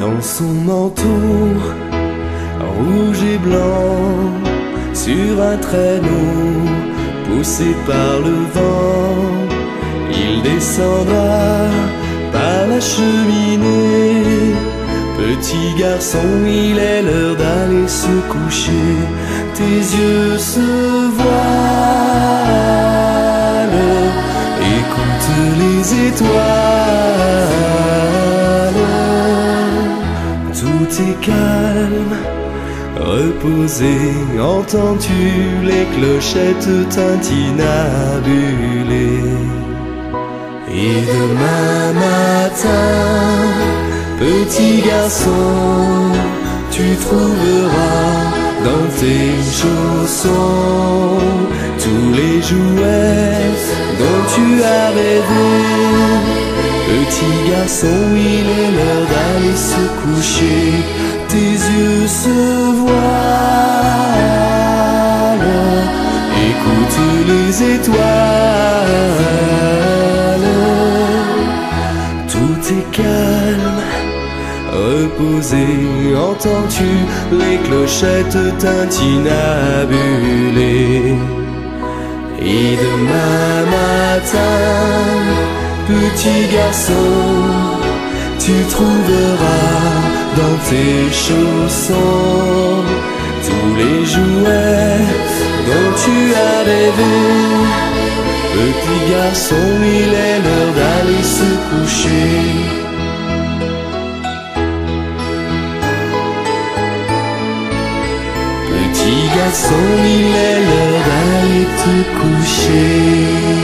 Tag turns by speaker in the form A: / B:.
A: dans son manteau rouge et blanc sur un traîneau poussé par le vent. Il descendra par la cheminée. Petit garçon, il est l'heure d'aller se coucher. Tes yeux se voilent, écoute les étoiles. Calme, reposé. Entends-tu les clochettes tintinabulées? Et demain matin, petit garçon, tu trouveras dans tes chaussons tous les jouets dont tu as rêvé. Petit garçon, il est l'heure d'aller se coucher. Se voilent. Écoute les étoiles. Tout est calme, reposé. Entends-tu les clochettes tintinabulées? Et demain matin, petit garçon, tu trouveras dans tes chaussons tous les jouets dont tu as rêvé. Petit garçon, il est l'heure d'aller se coucher. Petit garçon, il est l'heure d'aller te coucher.